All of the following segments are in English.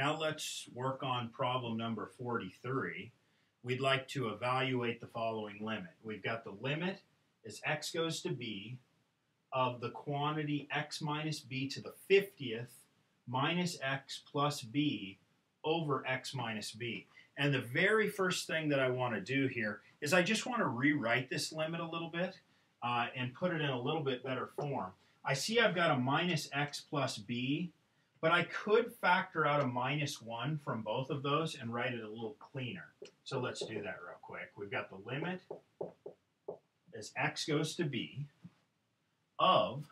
Now let's work on problem number 43. We'd like to evaluate the following limit. We've got the limit as x goes to b of the quantity x minus b to the 50th minus x plus b over x minus b. And the very first thing that I want to do here is I just want to rewrite this limit a little bit uh, and put it in a little bit better form. I see I've got a minus x plus b but I could factor out a minus 1 from both of those and write it a little cleaner. So let's do that real quick. We've got the limit as x goes to b of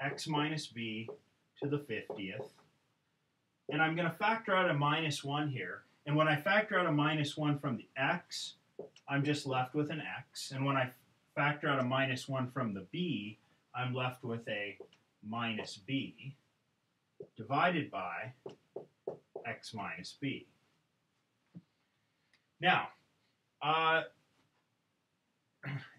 x minus b to the 50th. And I'm going to factor out a minus 1 here. And when I factor out a minus 1 from the x, I'm just left with an x. And when I factor out a minus 1 from the b, I'm left with a minus b divided by x minus b. Now, uh,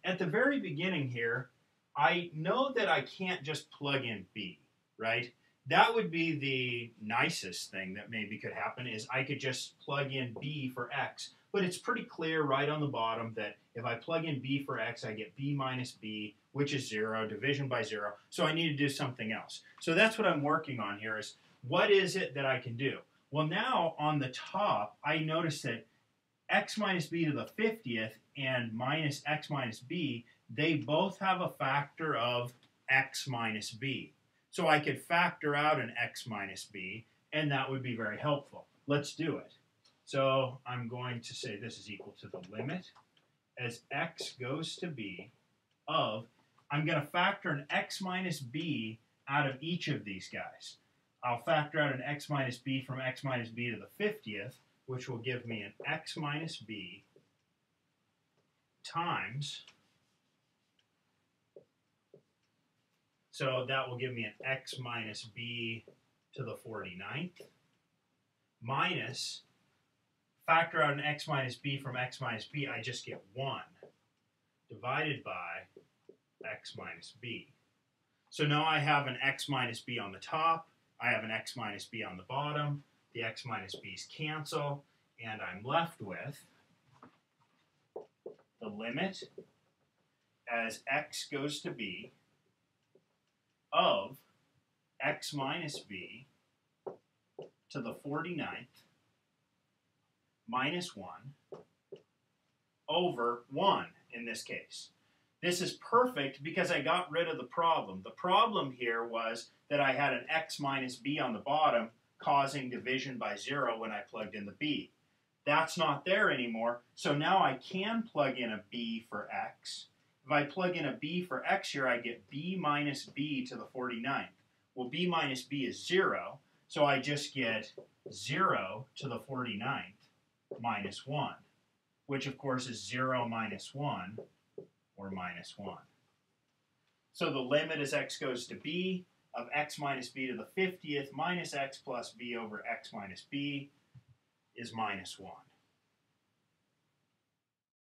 at the very beginning here, I know that I can't just plug in b, right? That would be the nicest thing that maybe could happen is I could just plug in b for x. But it's pretty clear right on the bottom that if I plug in b for x, I get b minus b, which is 0, division by 0. So I need to do something else. So that's what I'm working on here is what is it that I can do? Well, now on the top, I notice that x minus b to the 50th and minus x minus b, they both have a factor of x minus b. So I could factor out an x minus b, and that would be very helpful. Let's do it. So I'm going to say this is equal to the limit as x goes to b of, I'm going to factor an x minus b out of each of these guys. I'll factor out an x minus b from x minus b to the 50th, which will give me an x minus b times, so that will give me an x minus b to the 49th, minus factor out an x minus b from x minus b, I just get 1 divided by x minus b. So now I have an x minus b on the top, I have an x minus b on the bottom, the x minus b's cancel, and I'm left with the limit as x goes to b of x minus b to the 49th minus 1 over 1 in this case. This is perfect because I got rid of the problem. The problem here was that I had an x minus b on the bottom causing division by 0 when I plugged in the b. That's not there anymore, so now I can plug in a b for x. If I plug in a b for x here, I get b minus b to the 49th. Well, b minus b is 0, so I just get 0 to the 49th minus 1, which of course is 0 minus 1, or minus 1. So the limit as x goes to b of x minus b to the 50th minus x plus b over x minus b is minus 1.